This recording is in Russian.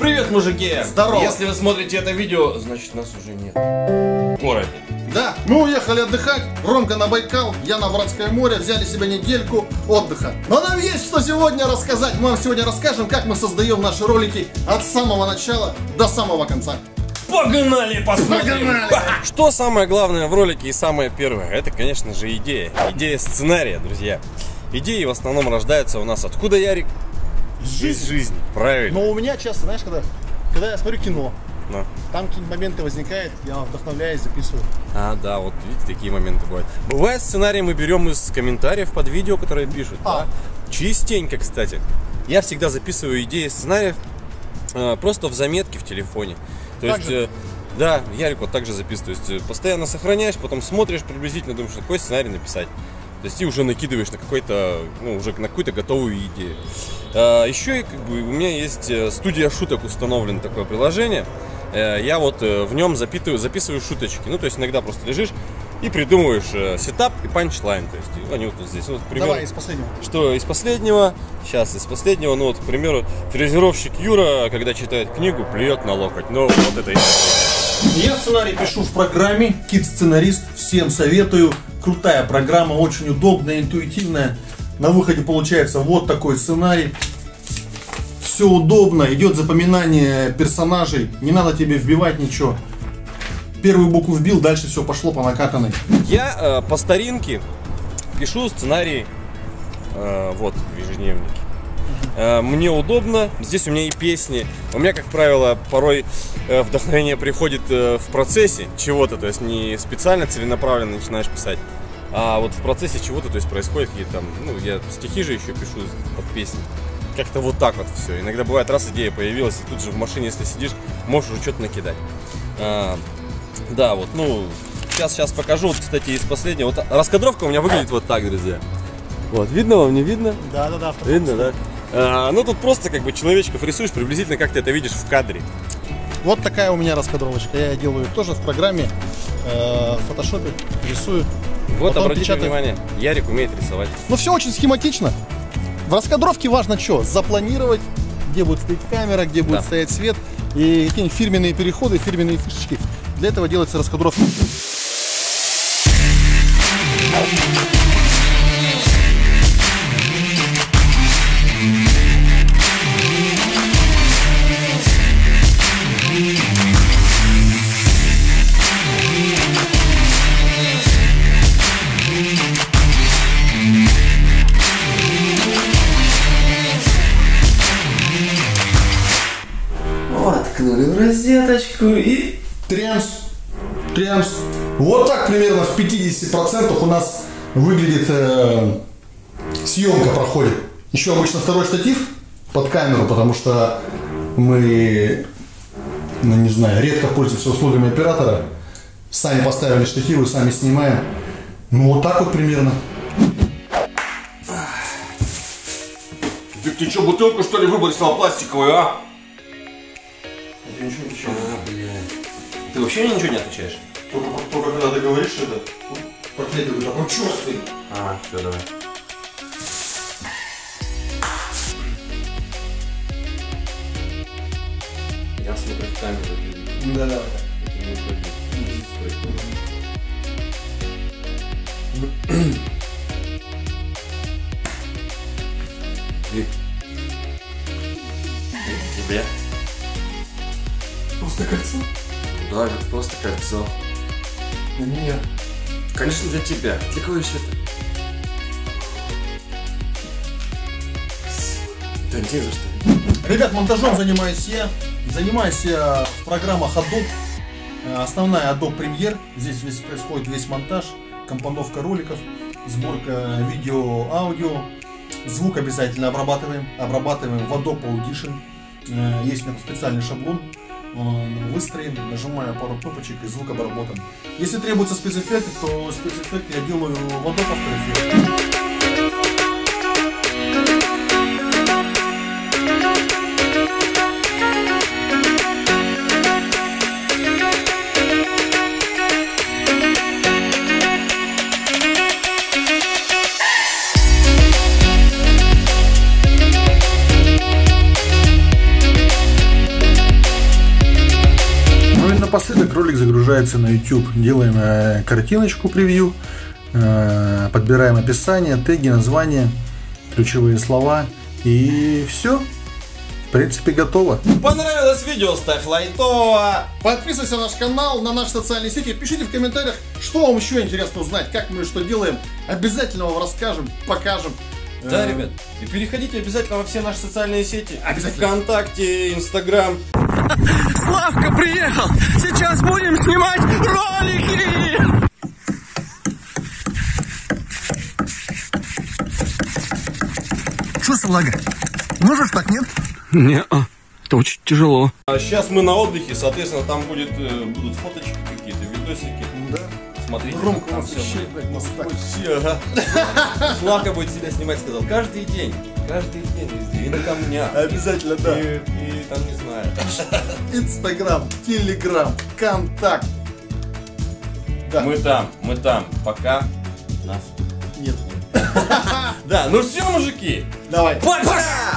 Привет, мужики! Здорово. Если вы смотрите это видео, значит нас уже нет. В городе. Да, мы уехали отдыхать, Ромка на Байкал, я на Братское море, взяли себе недельку отдыха. Но нам есть что сегодня рассказать. Мы вам сегодня расскажем, как мы создаем наши ролики от самого начала до самого конца. Погнали, посмотрим! Погнали! Что самое главное в ролике и самое первое? Это, конечно же, идея. Идея сценария, друзья. Идеи в основном рождаются у нас откуда, Ярик? Из жизни. Правильно. Но у меня часто, знаешь, когда, когда я смотрю кино, Ну. там какие-нибудь моменты возникают, я вдохновляюсь, записываю. А, да, вот видите, такие моменты бывают. Бывает сценарий мы берем из комментариев под видео, которые пишут. А. да. Частенько, кстати. Я всегда записываю идеи сценариев э, просто в заметке в телефоне. То Так есть, же? э, да, Ярик вот так же записывает. То есть, э, постоянно сохраняешь, потом смотришь приблизительно, думаешь, какой сценарий написать. То есть и уже накидываешь на какой-то, ну, уже на какую-то готовую идею. А, еще как бы у меня есть э, студия шуток установлено такое приложение. Э, Я вот э, в нем запитываю, записываю шуточки. Ну, то есть иногда просто лежишь и придумываешь setup и punchline. То есть и они вот тут здесь. Вот, к примеру, Давай из последнего. что из последнего, сейчас из последнего, ну вот, к примеру, фрезеровщик Юра, когда читает книгу, плюет на локоть. Ну, вот это и Я сценарий пишу в программе КИТ Сценарист. Всем советую. Крутая программа, очень удобная, интуитивная. На выходе получается вот такой сценарий. Все удобно, идет запоминание персонажей. Не надо тебе вбивать ничего. Первую букву вбил, дальше все пошло по накатанной. Я э, по старинке пишу сценарий э, вот в ежедневнике. Э, мне удобно, здесь у меня и песни. У меня, как правило, порой э, вдохновение приходит э, в процессе чего-то, то есть не специально целенаправленно начинаешь писать, а вот в процессе чего-то, то есть происходит какие-то там, ну, я стихи же еще пишу под песни. Как-то вот так вот все. Иногда бывает, раз идея появилась, и тут же в машине, если сидишь, можешь уже что-то накидать. А, да, вот, ну, сейчас, сейчас покажу, вот, кстати, из последнего. Вот раскадровка у меня выглядит вот так, друзья. Вот, видно вам, не видно? Да, да, да. Видно, да? А, ну, тут просто как бы человечков рисуешь, приблизительно как ты это видишь в кадре. Вот такая у меня раскадровочка. Я делаю тоже в программе, э, в фотошопе, рисую. Вот, обратите печатаю. внимание, Ярик умеет рисовать. Ну все очень схематично. В раскадровке важно что? Запланировать, где будет стоять камера, где будет Да. стоять свет и какие-нибудь фирменные переходы, фирменные фишечки. Для этого делается раскадровка. Розеточку и... Трямс, трямс. Вот так примерно в 50% у нас выглядит э, съемка проходит. Еще обычно второй штатив под камеру, потому что мы, ну не знаю, редко пользуемся услугами оператора. Сами поставили штативы, сами снимаем. Ну вот так вот примерно. Ты, ты что, бутылку что ли выбросила пластиковую, а? Я ничего не отвечаю. А, блин. Ты вообще мне ничего не отвечаешь? Только, только когда ты говоришь это, портрет такой черствый. А, все, давай. Я смотрю в камеру. Да, да. Это не уходи. Стой. Вик. Вик, тебе? Просто кольцо? Да, это просто кольцо. Нет. Конечно, для тебя. Для кого еще это? Да не за что. Ребят, монтажом занимаюсь я. Занимаюсь я в программах Adobe. Э, Основная Adobe Premiere. Здесь весь происходит весь монтаж, компоновка роликов, сборка видео, аудио. Звук обязательно обрабатываем. Обрабатываем в Adobe Audition. Э, Есть у меня специальный шаблон. Он выстроен, нажимаю пару кнопочек и звук обработан. Если требуется спецэффекты, то спецэффекты я делаю в Adobe After. Ролик загружается на YouTube. Делаем э, картиночку превью, э, подбираем описание, теги, название, ключевые слова и все. В принципе, готово. Понравилось видео, ставь лайто. Подписывайся на наш канал, на наши социальные сети. Пишите в комментариях, что вам еще интересно узнать, как мы что делаем. Обязательно вам расскажем, покажем. Да, Э, ребят, и переходите обязательно во все наши социальные сети. Обязательно. Вконтакте, Инстаграм. Славка приехал! Сейчас будем снимать ролики! Что, салага? Можешь так, нет? Не, а, это очень тяжело. А сейчас мы на отдыхе, соответственно, там будет, э, будут фоточки какие-то, видосики. Да. Смотрите, Громко там ущелье, будет. Вообще, ага. Славка будет себя снимать, сказал, каждый день, каждый день везде, и на камнях. Обязательно, да. И, и там, не знаю. Инстаграм, Телеграм, Контакт. Да. Мы там, мы там, пока нас. Нет. Да, ну все, мужики, Давай. пока!